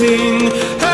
everything.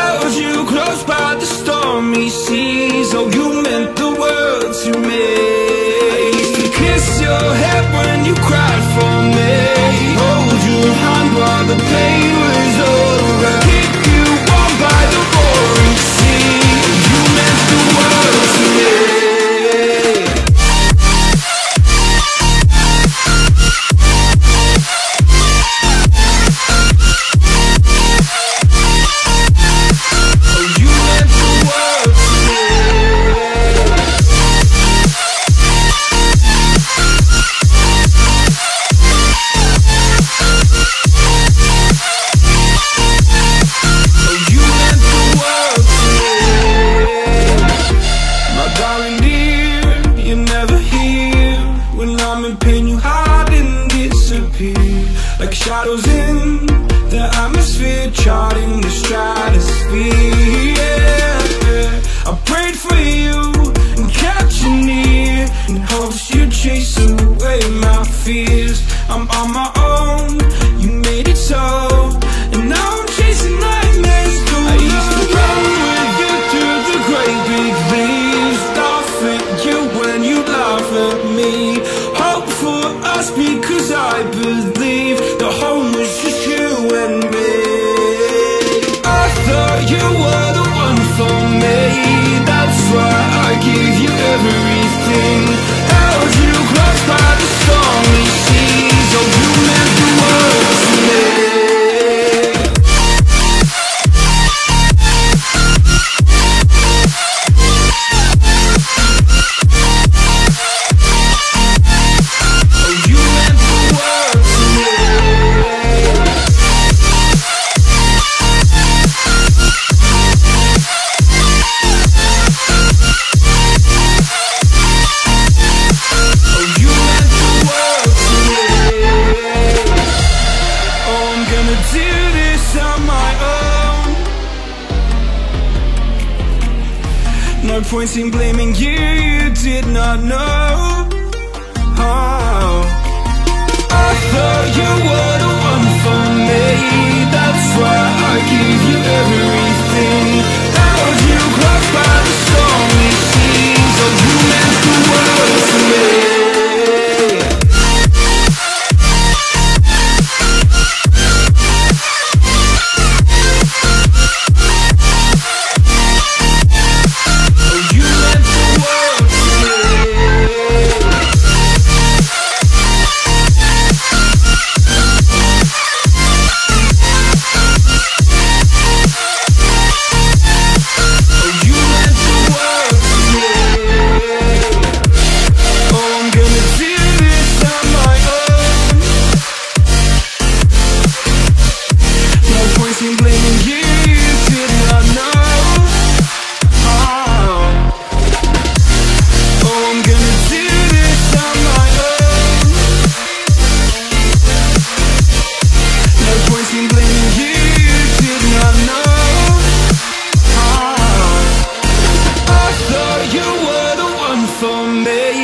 In hopes you'd chase away my fears. I'm on my own, you made it so. And now I'm chasing nightmares through I used to run with you through the great big leaves Laugh at you when you laugh at me. Hope for us because I believe The home was just you and me. I thought you were the one for me. That's why I gave you everything blaming you, you did not know. Oh. I thought you were the one for me. That's why I gave you everything. Held you close by the stormy